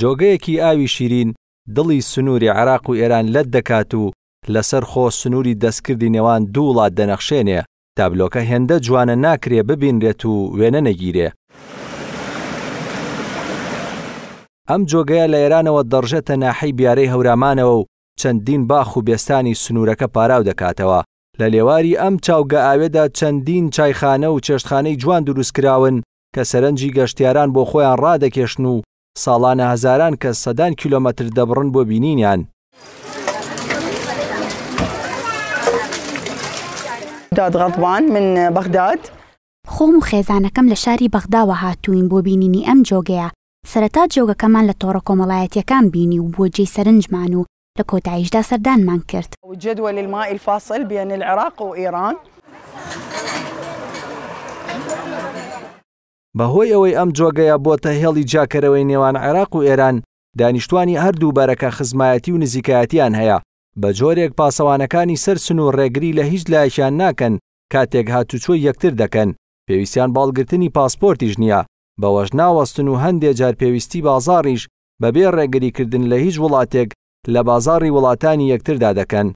جۆگەیەکی ئاوی شیرین دڵی سنووری عێراق و ئێران لەت دەکات و لەسەر خۆ سنووری دەستکردی نێوان دوو وڵات دەنەخشێنێ، تابلۆکە هێندە جوانە ناکرێ ببینرێت و وێنە نەگیرێ. ئەم جۆگەیە لە ئێرانەوە دەڕژێتە ناحەی بیارەی هەورامانەوە و چەندین باخ و بێستانی سنوورەکە پاراو دەکاتەوە، لە لێواری ئەم چاوگە ئاوێدا چەندین چایخانە و چێشتخانەی جوان دروست کراون کە سەرنجی گەشتیاران بۆ خۆیان ڕادەکێشن و ساڵانە هەزاران کەس سەدان کیلۆمەتر دەبڕن بۆ بینینیان. داد غەضبان من بەغداد. خۆم و خێزانەکەم لە شاری بەغداوە هاتووین بۆ بینینی ئەم جۆگەیە، سەرەتا جۆگەکەمان لە تۆڕە کۆمەڵایەتییەکان بینی و بووە جێی سەرنجمان و لە کۆتاییشدا سەردانمان کرد. جدول الماء الفاصل بین العراق و ایران. بە هۆی ئەوەی ئەم جۆگەیە بۆتە هێڵی جیاکەرەوەی نێوان عێراق و ئێران، دانیشتوانی هەر دوو بەرەکە خزمایەتی و نزیکایەتییان هەیە، بە جۆرێک پاسەوانەکانی سەر سنوور ڕێگری لە هیچ لایەکیان ناکەن کاتێک هاتوچۆی یەکتر دەکەن، پێویستیان بە هەڵگرتنی پاسپۆرتیش نییە، بەوەش ناوەستن و هەندێ جار پێویستی بازاڕیش بەبێ ڕێگریکردن لە هیچ وڵاتێک لە بازاڕی وڵاتانی یەکتردا دەکەن.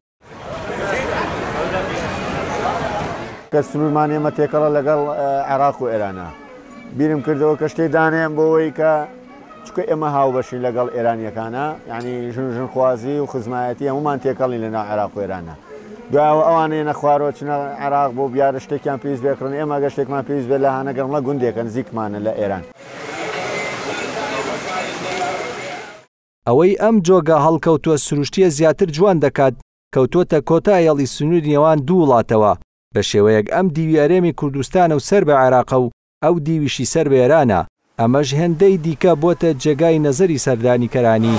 کە سروومان ئێمە تێکەڵە لەگەڵ عێراق و ئێرانە بیرم کردەوە کە شتێ دانێم بۆەوەی کە چکە ئێمە هاوبەشین لەگەڵ ئێرانیەکانە ینی ژن ژنخوازی و خزمایەتی هەمومان تێکەڵی لە ناو عێراق و ئێرانە دواوە ئەوانەیە نەخوارۆ چنە عراق بۆ بیارە شتێکیان پێویست بێکڕن ئێمە گە شتێکمان پێویست بێ لە هاەگەڵمە گوندێکن زیکمانە لە ئێران ئەوەی ئەم جۆگە هەڵکەوتوە سروشتیە زیاتر جوان دەکات کەوتوەتە کۆتا یەڵی سنوری نێوان دوو وڵاتەوە بە شێوەیەک ئەم دیوی ئەرێمی کوردستانە و سەر بە عێراقە و ئەو دیویشی سەر بە ئێرانە ئەمەش هێندەی دیکە بۆتە جێگای نەزەری سەردانیکەرانی.